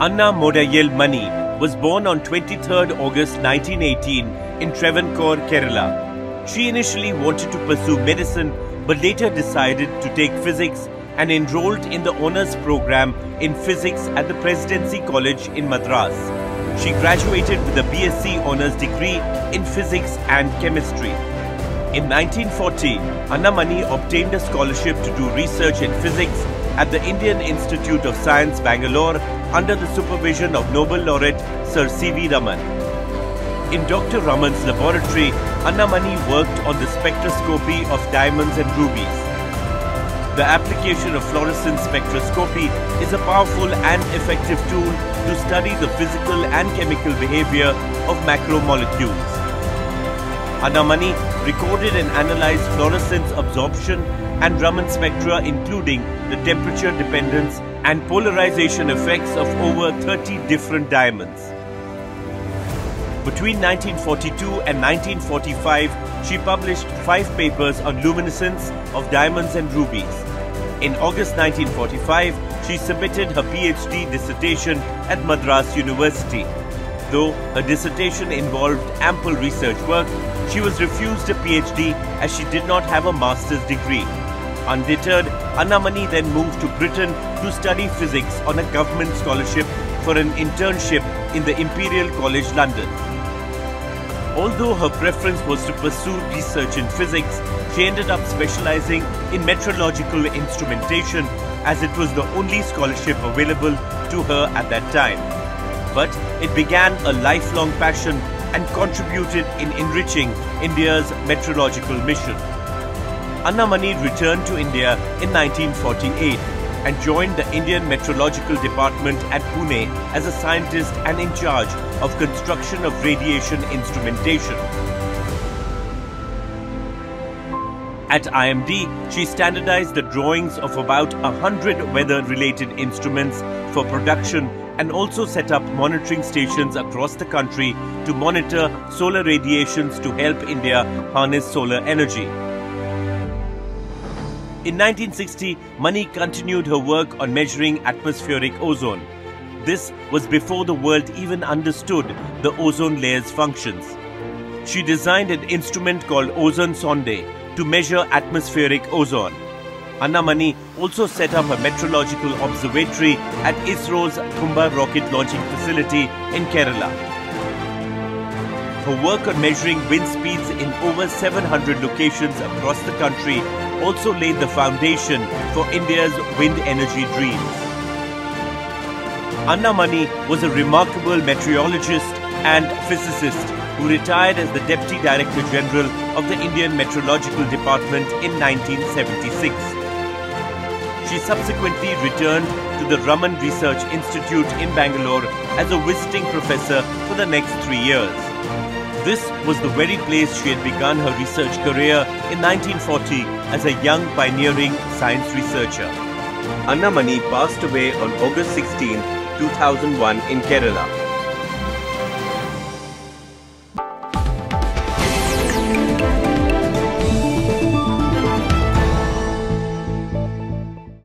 Anna Modayil Mani was born on 23rd August 1918 in Travancore, Kerala. She initially wanted to pursue medicine but later decided to take physics and enrolled in the honours program in physics at the Presidency College in Madras. She graduated with a BSc honours degree in physics and chemistry. In 1940, Anna Mani obtained a scholarship to do research in physics at the Indian Institute of Science, Bangalore, under the supervision of Nobel laureate Sir C.V. Raman. In Dr. Raman's laboratory, Anna Mani worked on the spectroscopy of diamonds and rubies. The application of fluorescence spectroscopy is a powerful and effective tool to study the physical and chemical behavior of macromolecules. Anna Mani recorded and analyzed fluorescence absorption and Raman spectra including the temperature dependence and polarization effects of over 30 different diamonds. Between 1942 and 1945, she published five papers on luminescence of diamonds and rubies. In August 1945, she submitted her PhD dissertation at Madras University. Though her dissertation involved ample research work, she was refused a PhD as she did not have a master's degree. Undeterred, Anna Mani then moved to Britain to study physics on a government scholarship for an internship in the Imperial College London. Although her preference was to pursue research in physics, she ended up specializing in metrological instrumentation as it was the only scholarship available to her at that time. But it began a lifelong passion and contributed in enriching India's metrological mission. Anna Mani returned to India in 1948 and joined the Indian Meteorological Department at Pune as a scientist and in charge of construction of radiation instrumentation. At IMD, she standardized the drawings of about a hundred weather-related instruments for production and also set up monitoring stations across the country to monitor solar radiations to help India harness solar energy. In 1960, Mani continued her work on measuring atmospheric ozone. This was before the world even understood the ozone layer's functions. She designed an instrument called Ozonesonde to measure atmospheric ozone. Anna Mani also set up a meteorological observatory at ISRO's Thumba rocket launching facility in Kerala. Her work on measuring wind speeds in over 700 locations across the country also laid the foundation for India's wind energy dreams. Anna Mani was a remarkable meteorologist and physicist who retired as the Deputy Director General of the Indian Meteorological Department in 1976. She subsequently returned to the Raman Research Institute in Bangalore as a visiting professor for the next three years. This was the very place she had begun her research career in 1940 as a young pioneering science researcher. Anna Mani passed away on August 16, 2001 in Kerala.